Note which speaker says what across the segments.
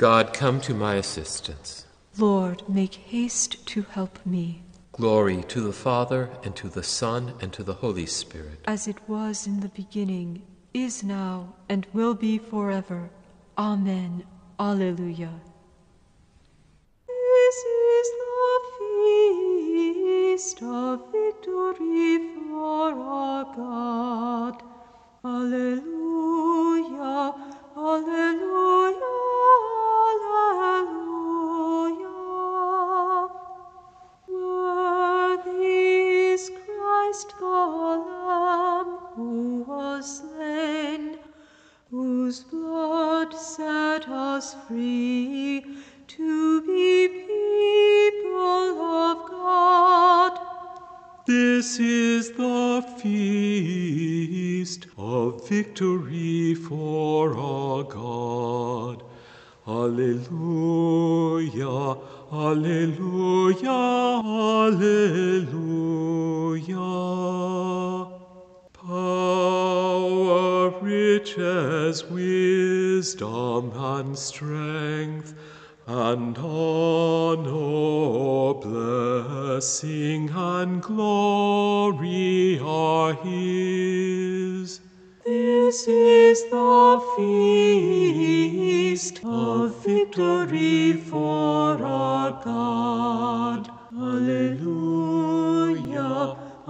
Speaker 1: God, come to my assistance.
Speaker 2: Lord, make haste to help me.
Speaker 1: Glory to the Father, and to the Son, and to the Holy Spirit.
Speaker 2: As it was in the beginning, is now, and will be forever. Amen. Alleluia. This is the feast of victory for our God. Alleluia. Alleluia.
Speaker 3: Victory for our God. Alleluia, Alleluia, Alleluia. Power, riches, wisdom, and strength, and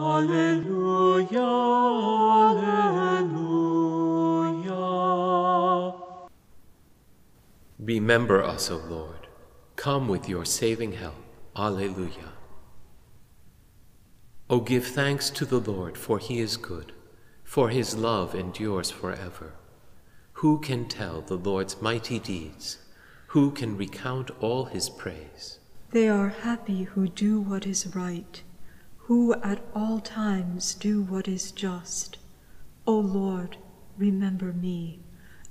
Speaker 2: Alleluia, Alleluia, Alleluia.
Speaker 1: Remember us, O Lord. Come with your saving help. Alleluia. O give thanks to the Lord, for he is good, for his love endures forever. Who can tell the Lord's mighty deeds? Who can recount all his praise?
Speaker 2: They are happy who do what is right, who at all times do what is just. O Lord, remember me,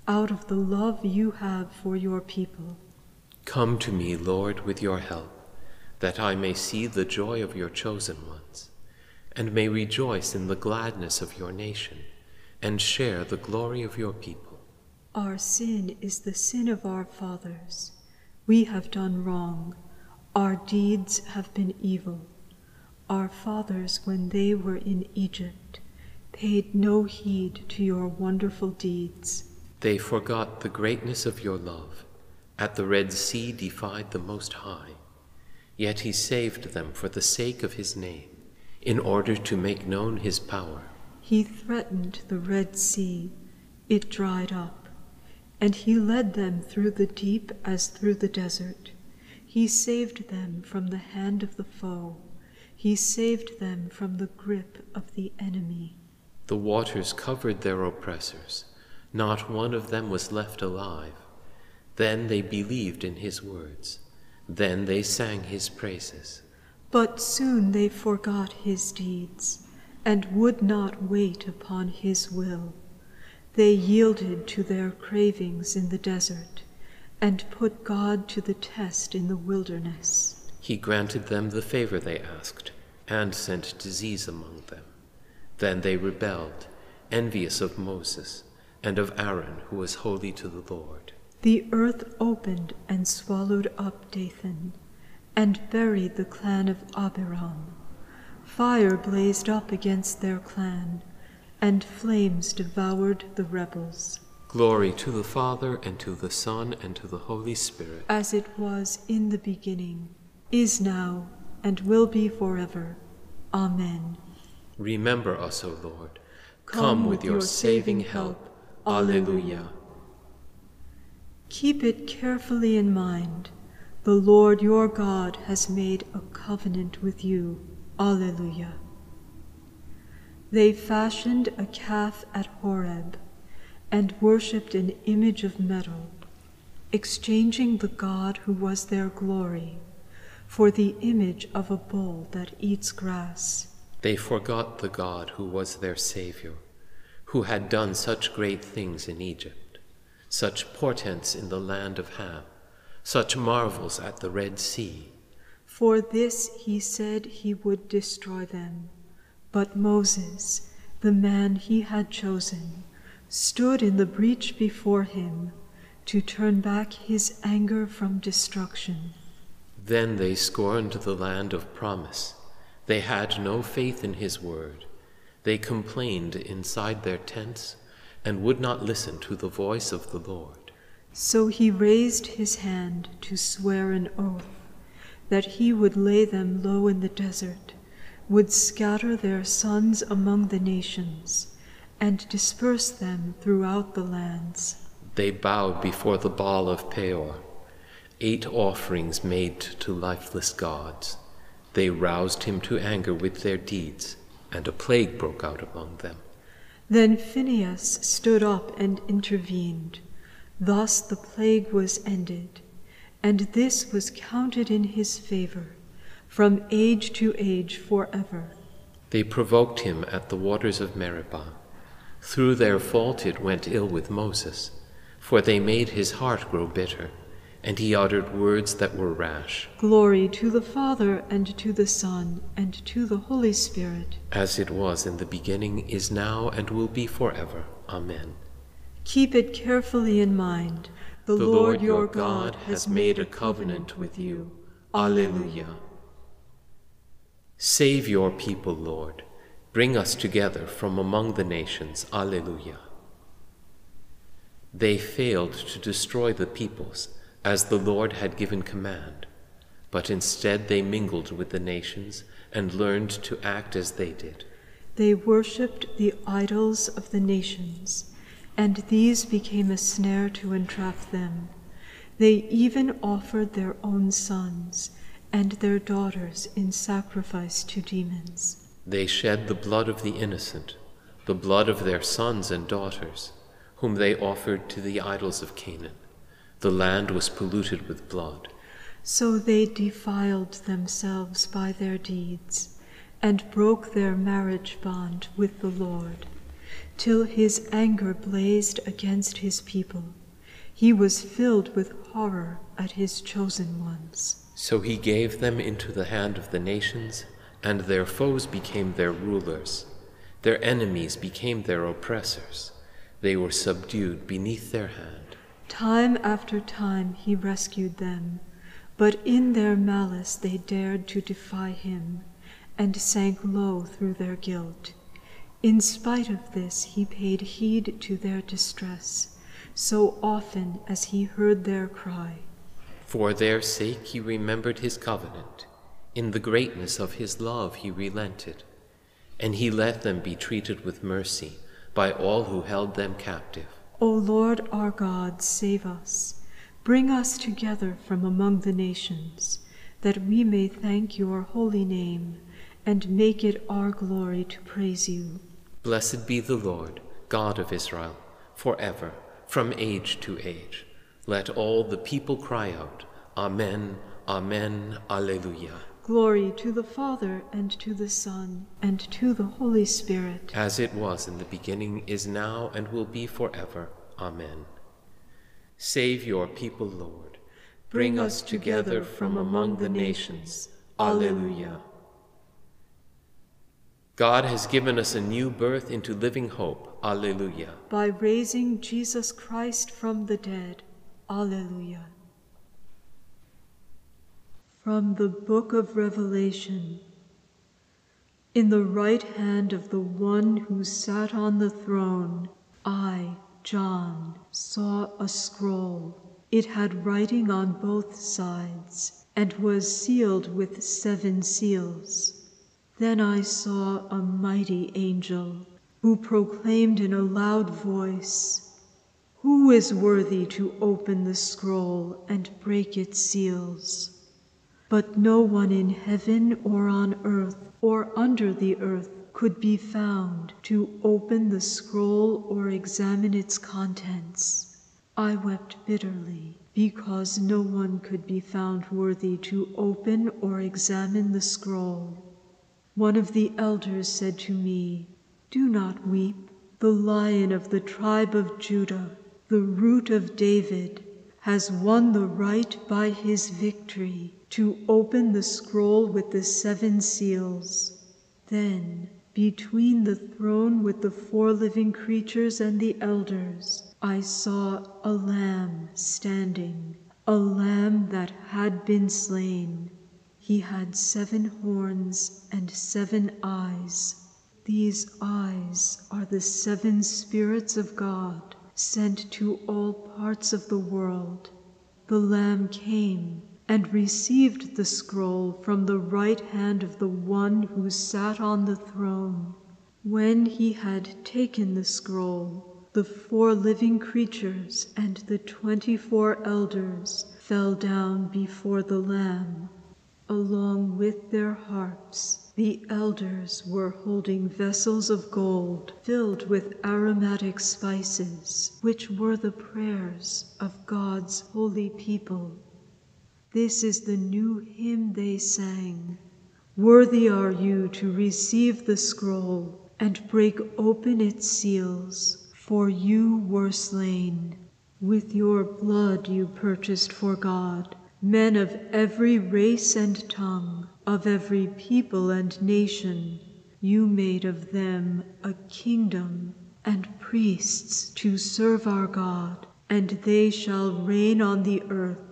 Speaker 2: out of the love you have for your people.
Speaker 1: Come to me, Lord, with your help, that I may see the joy of your chosen ones, and may rejoice in the gladness of your nation, and share the glory of your people.
Speaker 2: Our sin is the sin of our fathers. We have done wrong. Our deeds have been evil. Our fathers, when they were in Egypt, paid no heed to your wonderful deeds.
Speaker 1: They forgot the greatness of your love, at the Red Sea defied the Most High. Yet he saved them for the sake of his name, in order to make known his power.
Speaker 2: He threatened the Red Sea. It dried up. And he led them through the deep as through the desert. He saved them from the hand of the foe. He saved them from the grip of the enemy.
Speaker 1: The waters covered their oppressors. Not one of them was left alive. Then they believed in his words. Then they sang his praises.
Speaker 2: But soon they forgot his deeds and would not wait upon his will. They yielded to their cravings in the desert and put God to the test in the wilderness.
Speaker 1: He granted them the favor they asked and sent disease among them. Then they rebelled, envious of Moses and of Aaron, who was holy to the Lord.
Speaker 2: The earth opened and swallowed up Dathan and buried the clan of Abiram. Fire blazed up against their clan, and flames devoured the rebels.
Speaker 1: Glory to the Father, and to the Son, and to the Holy Spirit.
Speaker 2: As it was in the beginning, is now, and will be forever. Amen.
Speaker 1: Remember us, O Lord. Come, with your saving help. Alleluia.
Speaker 2: Keep it carefully in mind. The Lord your God has made a covenant with you. Alleluia. They fashioned a calf at Horeb and worshipped an image of metal, exchanging the God who was their glory for the image of a bull that eats grass.
Speaker 1: They forgot the God who was their Savior, who had done such great things in Egypt, such portents in the land of Ham, such marvels at the Red Sea.
Speaker 2: For this he said he would destroy them. But Moses, the man he had chosen, stood in the breach before him to turn back his anger from destruction.
Speaker 1: Then they scorned the land of promise. They had no faith in his word. They complained inside their tents and would not listen to the voice of the Lord.
Speaker 2: So he raised his hand to swear an oath that he would lay them low in the desert, would scatter their sons among the nations, and disperse them throughout the lands.
Speaker 1: They bowed before the Baal of Peor, ate offerings made to lifeless gods. They roused him to anger with their deeds, and a plague broke out among them.
Speaker 2: Then Phinehas stood up and intervened. Thus the plague was ended, and this was counted in his favor from age to age forever.
Speaker 1: They provoked him at the waters of Meribah. Through their fault it went ill with Moses, for they made his heart grow bitter, and he uttered words that were rash.
Speaker 2: Glory to the Father, and to the Son, and to the Holy Spirit.
Speaker 1: As it was in the beginning, is now, and will be forever. Amen.
Speaker 2: Keep it carefully in mind. The,
Speaker 1: The
Speaker 2: Lord your God has made a covenant with you. Alleluia.
Speaker 1: Save your people, Lord. Bring us together from among the nations. Alleluia. They failed to destroy the peoples as the Lord had given command, but instead they mingled with the nations and learned to act as they did.
Speaker 2: They worshipped the idols of the nations, and these became a snare to entrap them. They even offered their own sons and their daughters in sacrifice to demons.
Speaker 1: They shed the blood of the innocent, the blood of their sons and daughters, whom they offered to the idols of Canaan. The land was polluted with blood.
Speaker 2: So they defiled themselves by their deeds, and broke their marriage bond with the Lord, till his anger blazed against his people. He was filled with horror at his chosen ones.
Speaker 1: So he gave them into the hand of the nations, and their foes became their rulers. Their enemies became their oppressors. They were subdued beneath their hand.
Speaker 2: Time after time he rescued them, but in their malice they dared to defy him, and sank low through their guilt. In spite of this, he paid heed to their distress, so often as he heard their cry.
Speaker 1: For their sake he remembered his covenant. In the greatness of his love he relented, and he let them be treated with mercy by all who held them captive.
Speaker 2: O Lord our God, save us. Bring us together from among the nations, that we may thank your holy name and make it our glory to praise you.
Speaker 1: Blessed be the Lord, God of Israel, forever, from age to age. Let all the people cry out, Amen, Amen, Alleluia.
Speaker 2: Glory to the Father, and to the Son, and to the Holy Spirit.
Speaker 1: As it was in the beginning, is now, and will be forever. Amen. Save your people, Lord. Bring us together from among the nations. Alleluia. God has given us a new birth into living hope. Alleluia.
Speaker 2: By raising Jesus Christ from the dead. Alleluia. From the Book of Revelation. In the right hand of the one who sat on the throne, I, John, saw a scroll. It had writing on both sides, and was sealed with seven seals. Then I saw a mighty angel who proclaimed in a loud voice, Who is worthy to open the scroll and break its seals? But no one in heaven or on earth or under the earth could be found to open the scroll or examine its contents. I wept bitterly because no one could be found worthy to open or examine the scroll. One of the elders said to me, Do not weep. The lion of the tribe of Judah, the root of David, has won the right by his victory to open the scroll with the seven seals. Then, between the throne with the four living creatures and the elders, I saw a lamb standing, a lamb that had been slain. He had seven horns and seven eyes. These eyes are the seven spirits of God sent to all parts of the world. The Lamb came and received the scroll from the right hand of the one who sat on the throne. When he had taken the scroll, the four living creatures and the twenty four elders fell down before the Lamb, along with their harps the elders were holding vessels of gold filled with aromatic spices, which were the prayers of God's holy people. This is the new hymn they sang. Worthy are you to receive the scroll and break open its seals, for you were slain. With your blood you purchased for God men of every race and tongue of every people and nation. You made of them a kingdom and priests to serve our God, and they shall reign on the earth.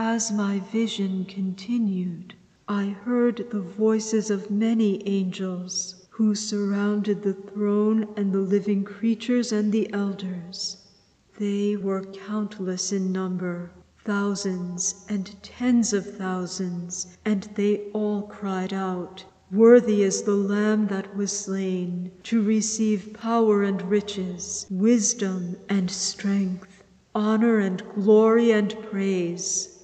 Speaker 2: As my vision continued, I heard the voices of many angels who surrounded the throne and the living creatures and the elders. They were countless in number thousands and tens of thousands, and they all cried out, Worthy is the Lamb that was slain to receive power and riches, wisdom and strength, honor and glory and praise.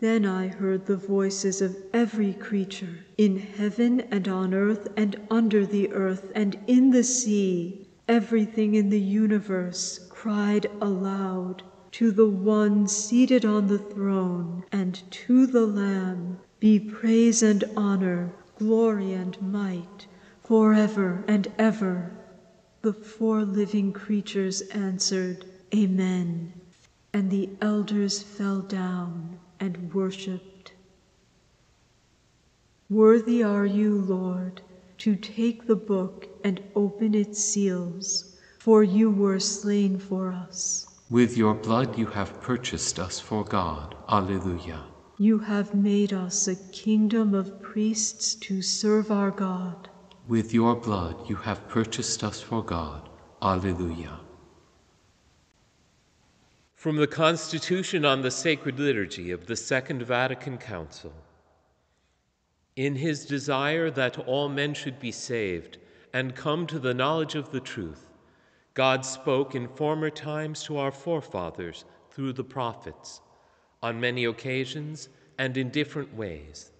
Speaker 2: Then I heard the voices of every creature in heaven and on earth and under the earth and in the sea. Everything in the universe cried aloud to the one seated on the throne, and to the Lamb, be praise and honor, glory and might, forever and ever. The four living creatures answered, Amen. And the elders fell down and worshipped. Worthy are you, Lord, to take the book and open its seals, for you were slain for us
Speaker 1: with your blood you have purchased us for God. Alleluia.
Speaker 2: You have made us a kingdom of priests to serve our God.
Speaker 1: With your blood you have purchased us for God. Alleluia. From the Constitution on the Sacred Liturgy of the Second Vatican Council. In his desire that all men should be saved and come to the knowledge of the truth, God spoke in former times to our forefathers through the prophets, on many occasions and in different ways.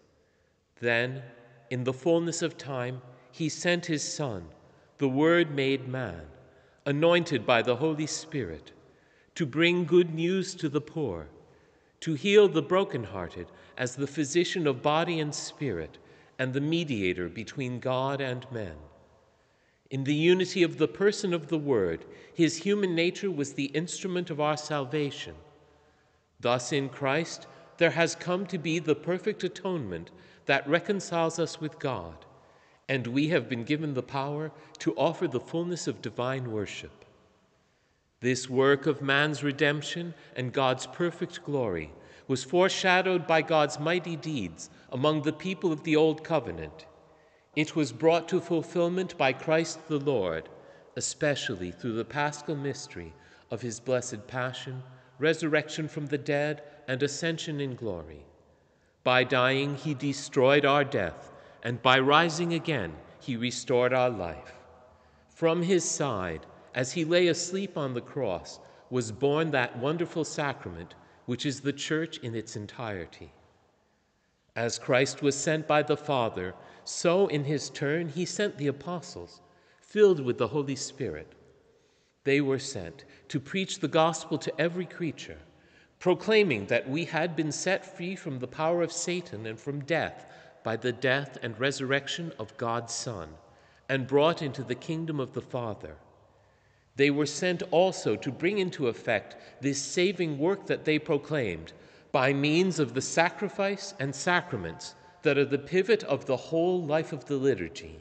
Speaker 1: Then, in the fullness of time, he sent his Son, the Word made man, anointed by the Holy Spirit, to bring good news to the poor, to heal the brokenhearted as the physician of body and spirit and the mediator between God and men in the unity of the person of the Word, his human nature was the instrument of our salvation. Thus, in Christ, there has come to be the perfect atonement that reconciles us with God, and we have been given the power to offer the fullness of divine worship. This work of man's redemption and God's perfect glory was foreshadowed by God's mighty deeds among the people of the Old Covenant it was brought to fulfillment by Christ the Lord, especially through the paschal mystery of his blessed passion, resurrection from the dead, and ascension in glory. By dying, he destroyed our death, and by rising again, he restored our life. From his side, as he lay asleep on the cross, was born that wonderful sacrament, which is the church in its entirety. As Christ was sent by the Father, so in his turn he sent the apostles, filled with the Holy Spirit. They were sent to preach the gospel to every creature, proclaiming that we had been set free from the power of Satan and from death by the death and resurrection of God's Son, and brought into the kingdom of the Father. They were sent also to bring into effect this saving work that they proclaimed by means of the sacrifice and sacraments that are the pivot of the whole life of the liturgy.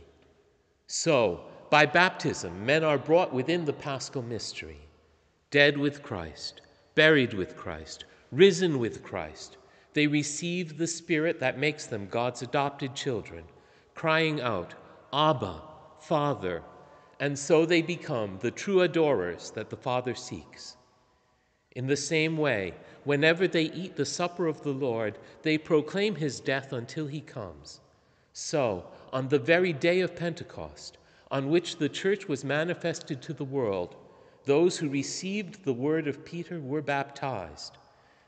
Speaker 1: So, by baptism, men are brought within the paschal mystery. Dead with Christ, buried with Christ, risen with Christ, they receive the Spirit that makes them God's adopted children, crying out, Abba, Father, and so they become the true adorers that the Father seeks. In the same way, whenever they eat the supper of the Lord, they proclaim his death until he comes. So, on the very day of Pentecost, on which the church was manifested to the world, those who received the word of Peter were baptized.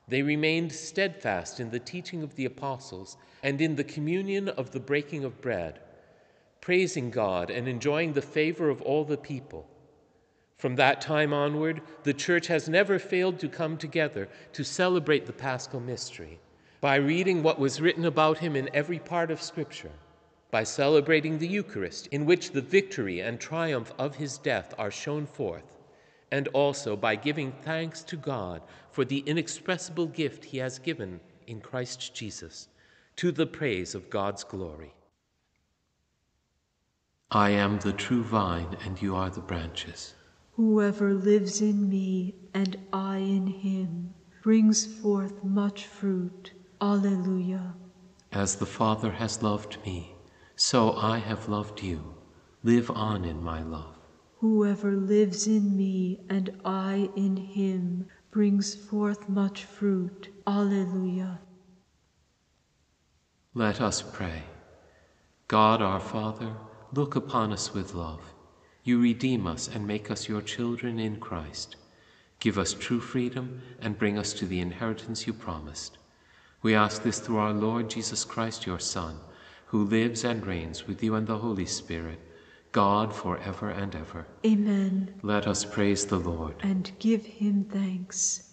Speaker 1: They remained steadfast in the teaching of the apostles and in the communion of the breaking of bread, praising God and enjoying the favor of all the people. From that time onward, the church has never failed to come together to celebrate the paschal mystery by reading what was written about him in every part of Scripture, by celebrating the Eucharist, in which the victory and triumph of his death are shown forth, and also by giving thanks to God for the inexpressible gift he has given in Christ Jesus, to the praise of God's glory. I am the true vine, and you are the branches.
Speaker 2: Whoever lives in me and I in him brings forth much fruit. Alleluia.
Speaker 1: As the Father has loved me, so I have loved you. Live on in my love.
Speaker 2: Whoever lives in me and I in him brings forth much fruit. Alleluia.
Speaker 1: Let us pray. God our Father, look upon us with love. You redeem us and make us your children in Christ. Give us true freedom and bring us to the inheritance you promised. We ask this through our Lord Jesus Christ, your Son, who lives and reigns with you and the Holy Spirit, God forever and ever.
Speaker 2: Amen.
Speaker 1: Let us praise the Lord.
Speaker 2: And give him thanks.